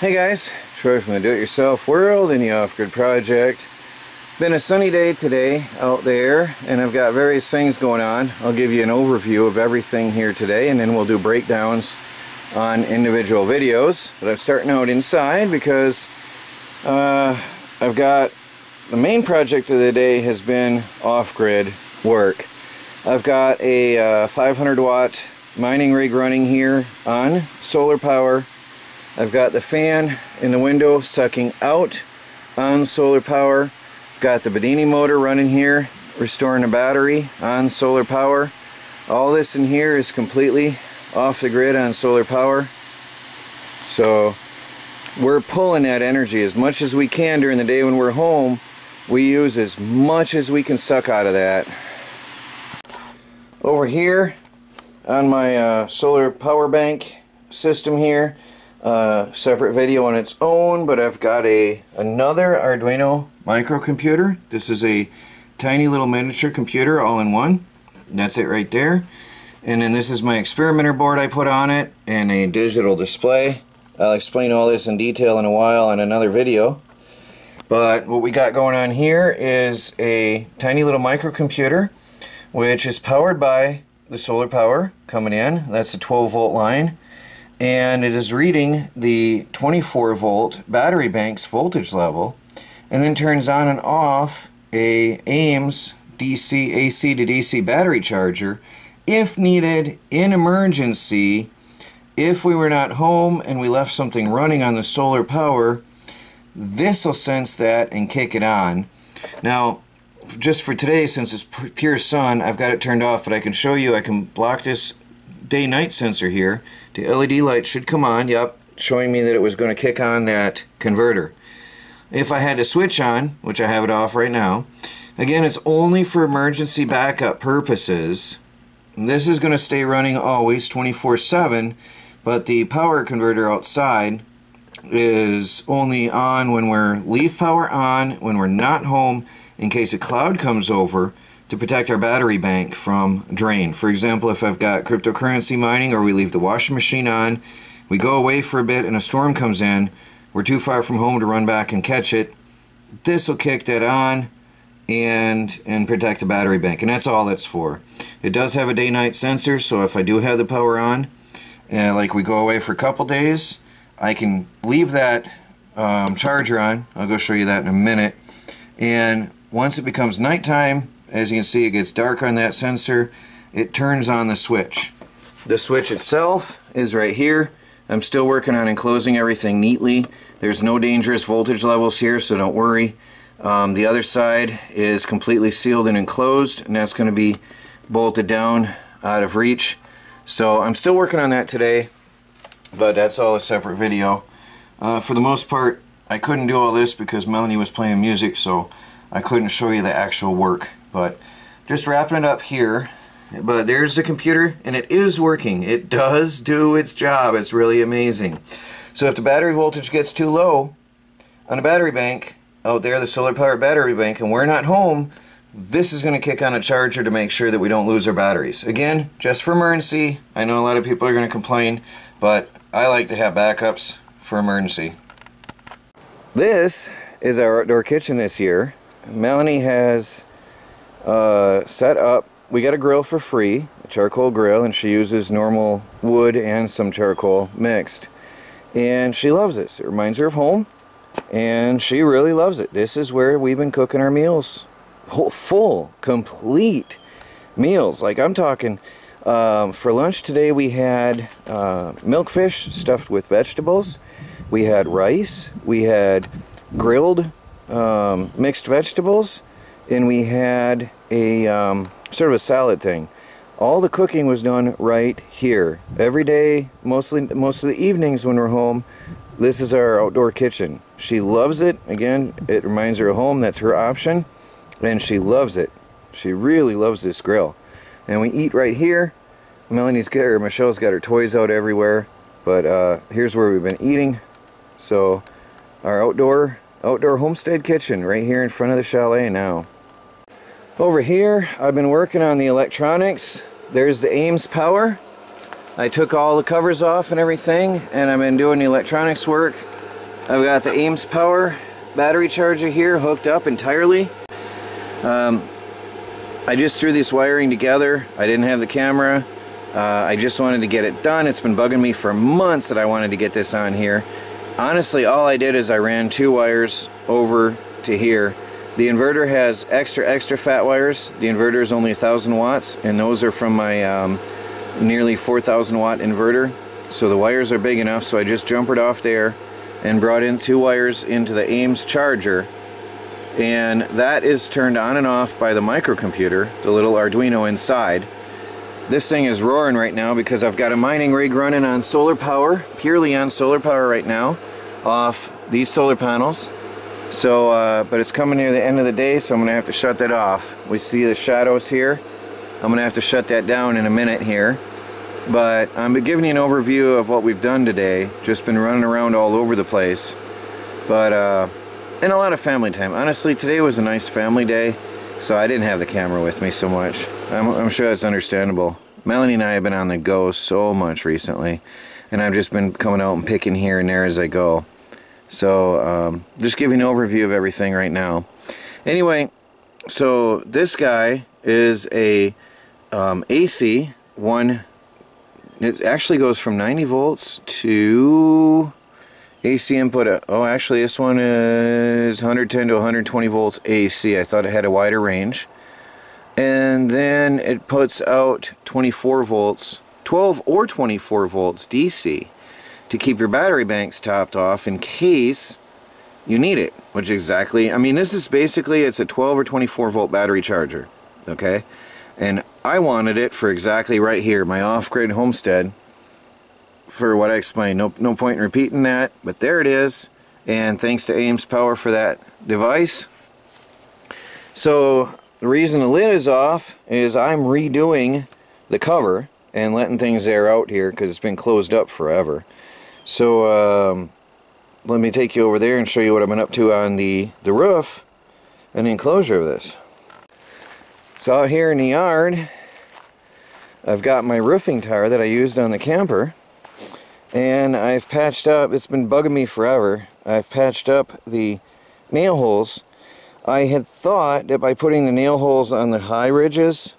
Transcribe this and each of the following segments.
Hey guys, Troy from the Do-It-Yourself World and the Off-Grid Project. Been a sunny day today out there and I've got various things going on. I'll give you an overview of everything here today and then we'll do breakdowns on individual videos. But I'm starting out inside because uh, I've got the main project of the day has been off-grid work. I've got a uh, 500 watt mining rig running here on solar power. I've got the fan in the window sucking out on solar power. Got the Bedini motor running here, restoring the battery on solar power. All this in here is completely off the grid on solar power. So we're pulling that energy as much as we can during the day when we're home. We use as much as we can suck out of that. Over here on my uh, solar power bank system here, separate video on its own, but I've got a another Arduino microcomputer. This is a tiny little miniature computer all in one. That's it right there. And then this is my experimenter board I put on it and a digital display. I'll explain all this in detail in a while in another video. But what we got going on here is a tiny little microcomputer which is powered by the solar power coming in. That's a 12 volt line. And it is reading the 24 volt battery bank's voltage level and then turns on and off a AIMS DC AC to DC battery charger if needed in emergency. If we were not home and we left something running on the solar power this will sense that and kick it on. Now just for today, since it's pure sun, I've got it turned off, but I can show you, I can block this day-night sensor here. The LED light should come on, yep, showing me that it was going to kick on that converter. If I had to switch on, which I have it off right now, again, it's only for emergency backup purposes. This is going to stay running always 24-7, but the power converter outside is only on when we're leaf power on, when we're not home, in case a cloud comes over to protect our battery bank from drain. For example, if I've got cryptocurrency mining or we leave the washing machine on, we go away for a bit and a storm comes in, we're too far from home to run back and catch it, this will kick that on and and protect the battery bank and that's all it's for. It does have a day-night sensor so if I do have the power on and like we go away for a couple days I can leave that um, charger on. I'll go show you that in a minute and once it becomes nighttime, as you can see it gets dark on that sensor, it turns on the switch. The switch itself is right here. I'm still working on enclosing everything neatly. There's no dangerous voltage levels here, so don't worry. Um, the other side is completely sealed and enclosed, and that's going to be bolted down out of reach. So I'm still working on that today, but that's all a separate video. Uh, for the most part, I couldn't do all this because Melanie was playing music, so I couldn't show you the actual work, but just wrapping it up here. But there's the computer, and it is working. It does do its job. It's really amazing. So if the battery voltage gets too low on a battery bank, out there, the solar powered battery bank, and we're not home, this is going to kick on a charger to make sure that we don't lose our batteries. Again, just for emergency. I know a lot of people are going to complain, but I like to have backups for emergency. This is our outdoor kitchen this year. Melanie has uh, set up, we got a grill for free, a charcoal grill, and she uses normal wood and some charcoal mixed. And she loves this. It reminds her of home, and she really loves it. This is where we've been cooking our meals. Full, complete meals. Like I'm talking, um, for lunch today we had uh, milkfish stuffed with vegetables. We had rice. We had grilled um, mixed vegetables, and we had a um, sort of a salad thing. All the cooking was done right here. Every day, mostly most of the evenings when we're home, this is our outdoor kitchen. She loves it. Again, it reminds her of home. That's her option, and she loves it. She really loves this grill. And we eat right here. Melanie's got her, Michelle's got her toys out everywhere. But uh, here's where we've been eating. So our outdoor outdoor homestead kitchen right here in front of the chalet now. Over here, I've been working on the electronics. There's the AIMS power. I took all the covers off and everything, and I've been doing the electronics work I've got the AIMS Power battery charger here hooked up entirely. Um, I just threw this wiring together. I didn't have the camera. Uh, I just wanted to get it done. It's been bugging me for months that I wanted to get this on here. Honestly, all I did is I ran two wires over to here. The inverter has extra, extra fat wires. The inverter is only 1,000 watts, and those are from my um, nearly 4,000 watt inverter. So the wires are big enough, so I just jumpered off there and brought in two wires into the AIMS charger and that is turned on and off by the microcomputer, the little Arduino inside. This thing is roaring right now because I've got a mining rig running on solar power, purely on solar power right now, off these solar panels. So, uh, but it's coming near the end of the day, so I'm gonna have to shut that off. We see the shadows here. I'm gonna have to shut that down in a minute here. But I'm giving you an overview of what we've done today. Just been running around all over the place. But, uh, and a lot of family time. Honestly, today was a nice family day, so I didn't have the camera with me so much. I'm, I'm sure that's understandable. Melanie and I have been on the go so much recently, and I've just been coming out and picking here and there as I go. So, um, just giving an overview of everything right now. Anyway, so this guy is a um, AC one. It actually goes from 90 volts to AC input, uh, oh actually this one is 110 to 120 volts AC. I thought it had a wider range. And then it puts out 24 volts, 12 or 24 volts DC to keep your battery banks topped off in case you need it. Which exactly, I mean this is basically, it's a 12 or 24 volt battery charger. Okay? And I wanted it for exactly right here, my off-grid homestead for what I explained. No, no point in repeating that, but there it is. And thanks to AIMS Power for that device. So the reason the lid is off is I'm redoing the cover and letting things air out here because it's been closed up forever. So um, let me take you over there and show you what I've been up to on the, the roof and the enclosure of this. So out here in the yard, I've got my roofing tire that I used on the camper and I've patched up, it's been bugging me forever, I've patched up the nail holes. I had thought that by putting the nail holes on the high ridges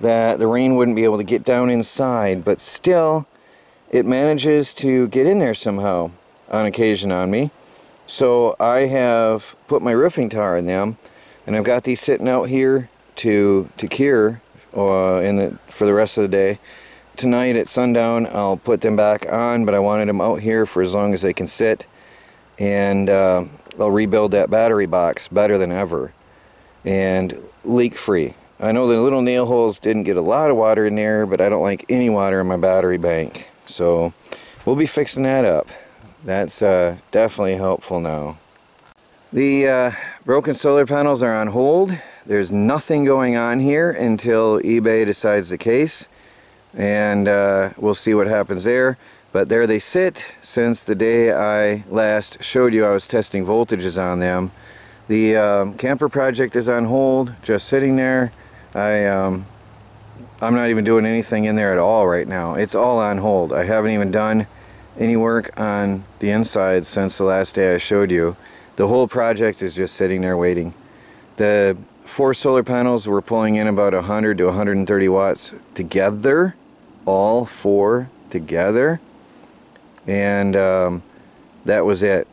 that the rain wouldn't be able to get down inside, but still it manages to get in there somehow on occasion on me. So I have put my roofing tar in them and I've got these sitting out here to to cure uh, in the, for the rest of the day. Tonight at sundown I'll put them back on but I wanted them out here for as long as they can sit and uh, I'll rebuild that battery box better than ever and leak free. I know the little nail holes didn't get a lot of water in there but I don't like any water in my battery bank so we'll be fixing that up. That's uh, definitely helpful now. The uh, broken solar panels are on hold. There's nothing going on here until eBay decides the case. And uh, we'll see what happens there. But there they sit since the day I last showed you I was testing voltages on them. The um, camper project is on hold just sitting there. I um, I'm not even doing anything in there at all right now. It's all on hold. I haven't even done any work on the inside since the last day I showed you. The whole project is just sitting there waiting. The four solar panels were pulling in about 100 to 130 watts together all four together. And um, that was it.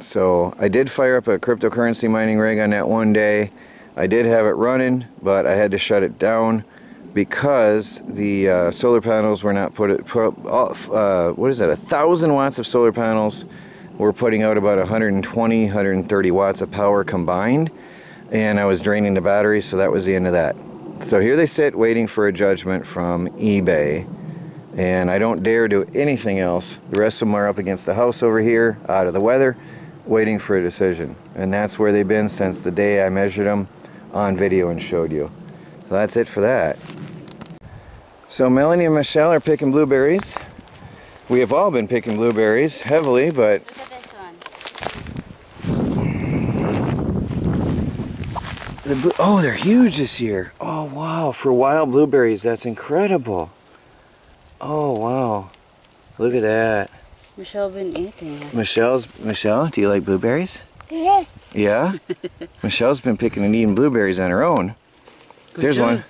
So I did fire up a cryptocurrency mining rig on that one day. I did have it running but I had to shut it down because the uh, solar panels were not put, put off uh, what is that a thousand watts of solar panels were putting out about 120 130 watts of power combined and I was draining the battery so that was the end of that so here they sit waiting for a judgment from eBay. And I don't dare do anything else. The rest of them are up against the house over here, out of the weather, waiting for a decision. And that's where they've been since the day I measured them on video and showed you. So that's it for that. So Melanie and Michelle are picking blueberries. We have all been picking blueberries heavily, but The oh, they're huge this year. Oh, wow. For wild blueberries, that's incredible. Oh, wow. Look at that. Michelle's been eating it. Michelle's Michelle, do you like blueberries? Yeah. Yeah? Michelle's been picking and eating blueberries on her own. Good There's job. one.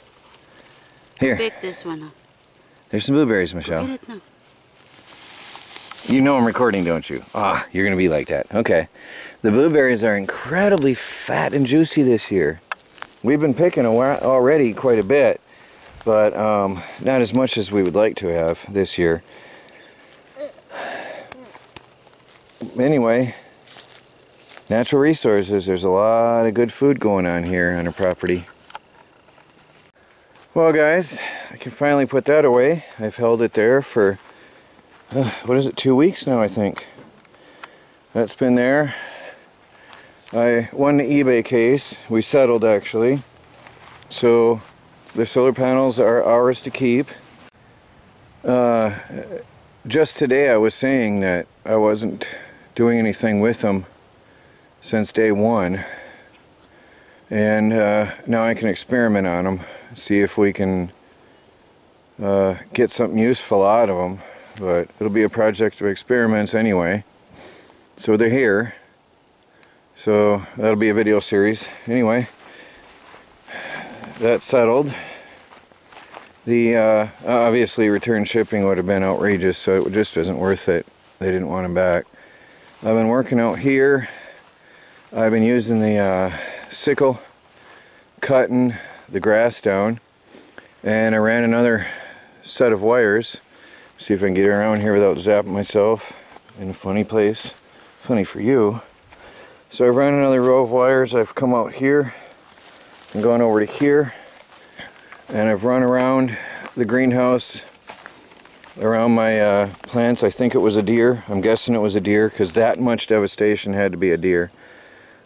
Here, Pick this one up. there's some blueberries, Get Michelle. it now. You know I'm recording, don't you? Ah, you're gonna be like that. Okay. The blueberries are incredibly fat and juicy this year. We've been picking already quite a bit, but um, not as much as we would like to have this year. Anyway, natural resources. There's a lot of good food going on here on our property. Well, guys, I can finally put that away. I've held it there for uh, what is it, two weeks now, I think. That's been there. I won the eBay case. We settled actually. So the solar panels are ours to keep. Uh, just today I was saying that I wasn't doing anything with them since day one. And uh, now I can experiment on them, see if we can uh, get something useful out of them but it'll be a project of experiments anyway. So they're here. So that'll be a video series. Anyway, that's settled. The uh, obviously return shipping would have been outrageous, so it just isn't worth it. They didn't want them back. I've been working out here. I've been using the uh, sickle, cutting the grass down, and I ran another set of wires See if I can get around here without zapping myself in a funny place. Funny for you. So I've run another row of wires. I've come out here and gone over to here. And I've run around the greenhouse around my uh, plants. I think it was a deer. I'm guessing it was a deer because that much devastation had to be a deer.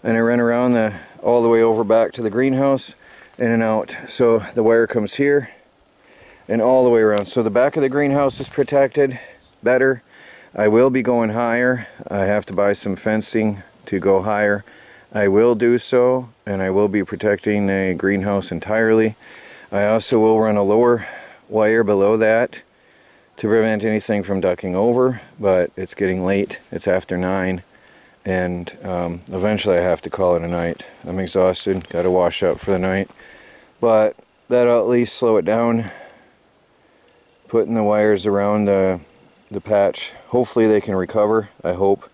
And I ran around the all the way over back to the greenhouse in and out. So the wire comes here and all the way around. So the back of the greenhouse is protected better. I will be going higher. I have to buy some fencing to go higher. I will do so and I will be protecting the greenhouse entirely. I also will run a lower wire below that to prevent anything from ducking over but it's getting late. It's after 9 and um, eventually I have to call it a night. I'm exhausted, got to wash up for the night but that'll at least slow it down putting the wires around the, the patch. Hopefully they can recover. I hope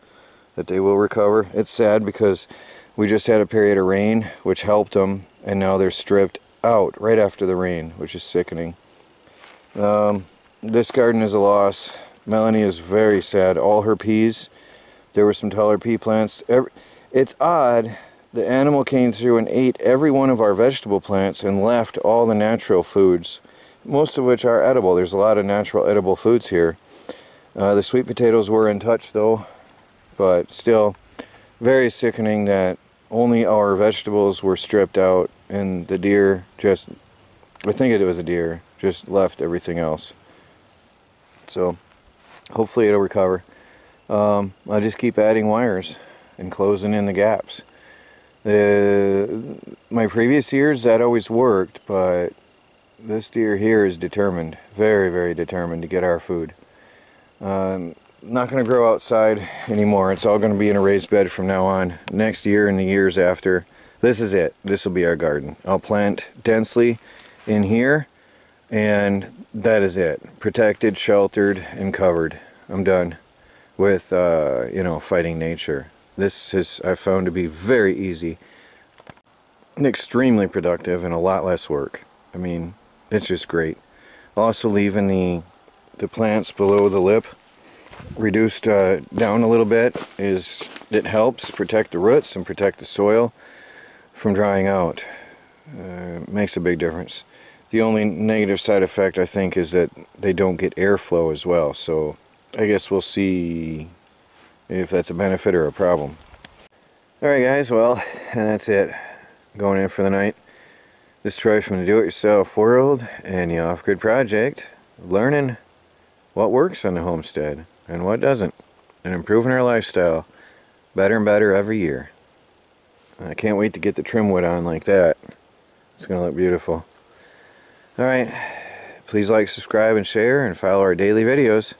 that they will recover. It's sad because we just had a period of rain which helped them and now they're stripped out right after the rain which is sickening. Um, this garden is a loss. Melanie is very sad. All her peas, there were some taller pea plants. It's odd the animal came through and ate every one of our vegetable plants and left all the natural foods most of which are edible. There's a lot of natural edible foods here. Uh, the sweet potatoes were in touch though, but still very sickening that only our vegetables were stripped out and the deer just, I think it was a deer, just left everything else. So hopefully it'll recover. Um, I just keep adding wires and closing in the gaps. My previous years that always worked, but this deer here is determined, very, very determined to get our food. Um, not going to grow outside anymore. It's all going to be in a raised bed from now on. Next year and the years after, this is it. This will be our garden. I'll plant densely in here, and that is it. Protected, sheltered, and covered. I'm done with, uh, you know, fighting nature. This is, I found to be very easy and extremely productive and a lot less work. I mean, it's just great. Also leaving the the plants below the lip reduced uh, down a little bit is it helps protect the roots and protect the soil from drying out. Uh, makes a big difference. The only negative side effect I think is that they don't get airflow as well. So I guess we'll see if that's a benefit or a problem. Alright guys, well, that's it. Going in for the night. This is Troy from the Do-It-Yourself World and the Off-Grid Project. Learning what works on the homestead and what doesn't. And improving our lifestyle better and better every year. I can't wait to get the trim wood on like that. It's going to look beautiful. Alright, please like, subscribe, and share, and follow our daily videos.